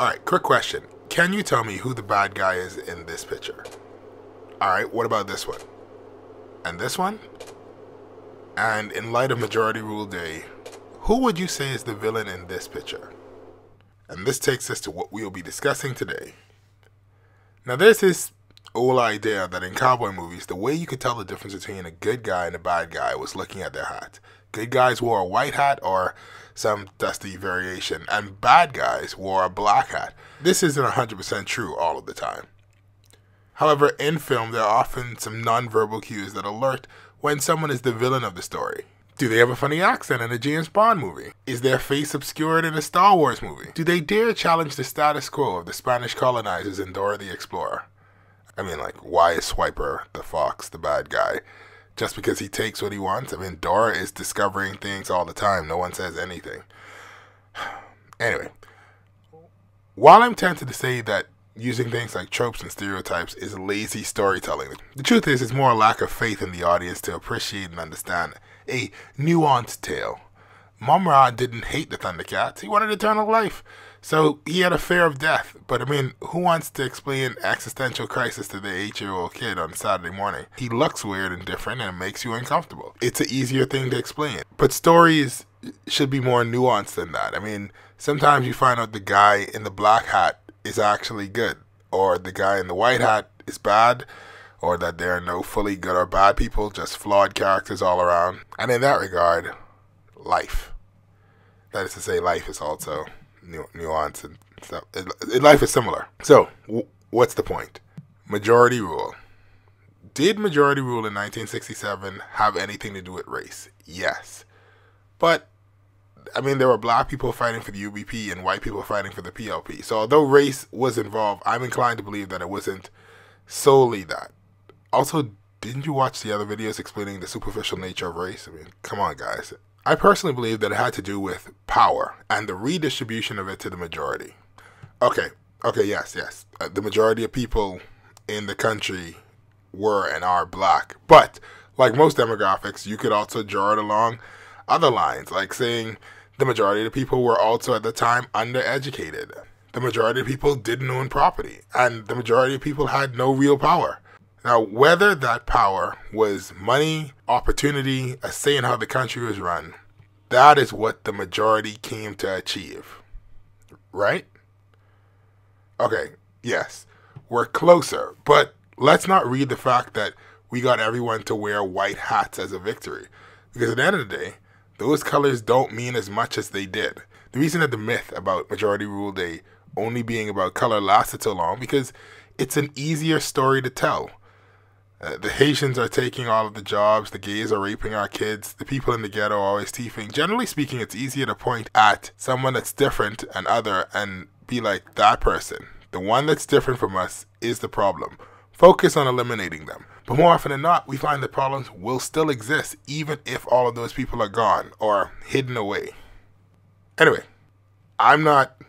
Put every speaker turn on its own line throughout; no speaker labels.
Alright, quick question. Can you tell me who the bad guy is in this picture? Alright, what about this one? And this one? And in light of Majority Rule Day, who would you say is the villain in this picture? And this takes us to what we'll be discussing today. Now, there's this old idea that in cowboy movies, the way you could tell the difference between a good guy and a bad guy was looking at their hat. Good guys wore a white hat or some dusty variation, and bad guys wore a black hat. This isn't 100% true all of the time. However, in film, there are often some nonverbal cues that alert when someone is the villain of the story. Do they have a funny accent in a James Bond movie? Is their face obscured in a Star Wars movie? Do they dare challenge the status quo of the Spanish colonizers in Dora the Explorer? I mean, like, why is Swiper the fox the bad guy? Just because he takes what he wants? I mean, Dora is discovering things all the time. No one says anything. Anyway, while I'm tempted to say that using things like tropes and stereotypes is lazy storytelling, the truth is it's more a lack of faith in the audience to appreciate and understand a nuanced tale. Mumm-Ra didn't hate the Thundercats. He wanted eternal life. So he had a fear of death. But I mean, who wants to explain existential crisis to the eight year old kid on Saturday morning? He looks weird and different and it makes you uncomfortable. It's an easier thing to explain. But stories should be more nuanced than that. I mean, sometimes you find out the guy in the black hat is actually good, or the guy in the white hat is bad, or that there are no fully good or bad people, just flawed characters all around. And in that regard, life. That is to say, life is also nu- nuance and stuff. It, it, life is similar. So, w- what's the point? Majority rule. Did majority rule in 1967 have anything to do with race? Yes. But, I mean, there were black people fighting for the UBP and white people fighting for the PLP. So, although race was involved, I'm inclined to believe that it wasn't solely that. Also, didn't you watch the other videos explaining the superficial nature of race? I mean, come on, guys. I personally believe that it had to do with power and the redistribution of it to the majority. Okay, okay, yes, yes. Uh, the majority of people in the country were and are black. But, like most demographics, you could also draw it along other lines, like saying the majority of the people were also at the time undereducated. The majority of people didn't own property, and the majority of people had no real power. Now, whether that power was money, opportunity, a say in how the country was run, that is what the majority came to achieve. Right? Okay, yes, we're closer, but let's not read the fact that we got everyone to wear white hats as a victory. Because at the end of the day, those colors don't mean as much as they did. The reason that the myth about Majority Rule Day only being about color lasted so long because it's an easier story to tell. Uh, the Haitians are taking all of the jobs, the gays are raping our kids, the people in the ghetto are always thieving. Generally speaking, it's easier to point at someone that's different and other and be like, that person, the one that's different from us, is the problem. Focus on eliminating them. But more often than not, we find the problems will still exist even if all of those people are gone or hidden away. Anyway, I'm not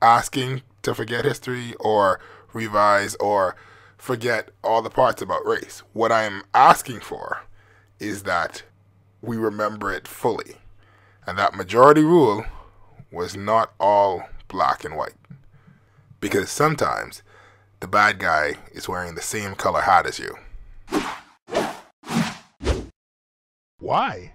asking to forget history or revise or forget all the parts about race. What I am asking for is that we remember it fully. And that majority rule was not all black and white. Because sometimes the bad guy is wearing the same color hat as you.
Why?